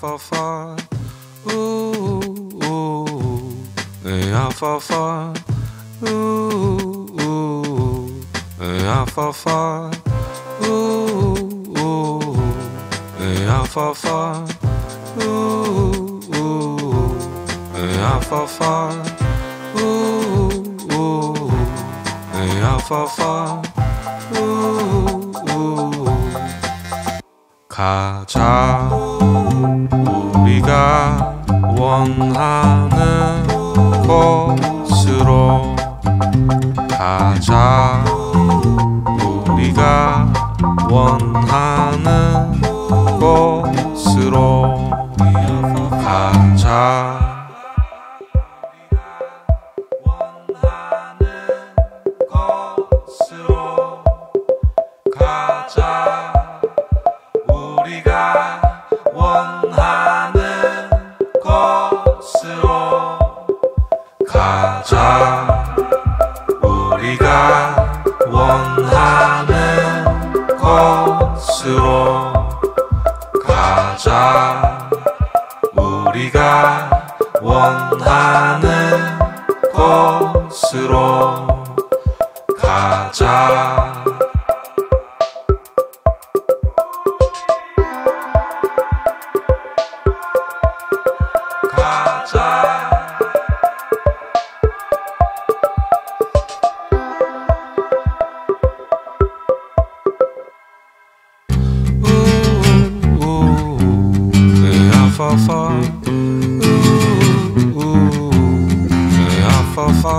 for fun. Ooh, ooh, they are for fun. Ooh, ooh, they are for fun. Ooh, ooh, they are for fun. Ooh, ooh, they are for fun. Ooh, ooh, they are for fun. Ooh, ooh. 가자. 우리가 원하는 곳으로 가자. 우리가 원하는 곳으로 가자. 가자 원하는 곳으로 가자. 우리가 원하는 가자 가자 alfalfa. Ooh, ooh, the alfalfa.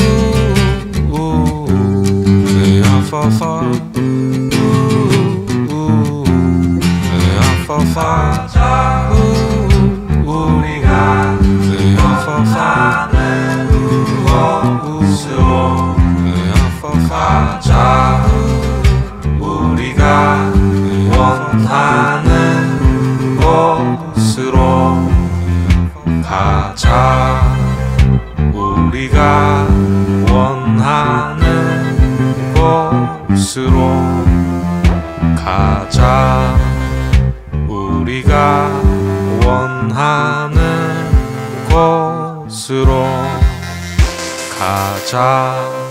Ooh, ooh, the alfalfa. Ooh, ooh, the alfalfa. Ooh, 우리가 the alfalfa. 곳으로 the alfalfa. 가자. 우리가 원하는 가자. 우리가 원하는 곳으로 가자. 우리가 원하는 곳으로 가자